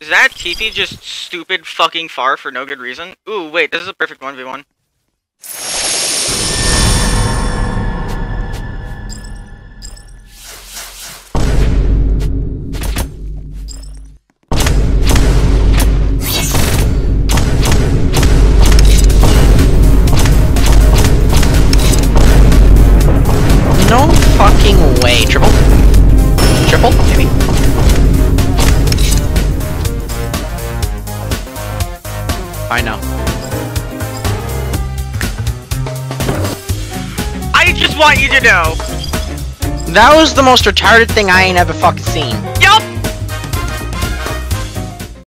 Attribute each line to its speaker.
Speaker 1: Is that TP just stupid fucking far for no good reason? Ooh, wait, this is a perfect 1v1.
Speaker 2: No fucking way. Triple? Triple? I know.
Speaker 1: I just want you to know.
Speaker 2: That was the most retarded thing I ain't ever fucking seen.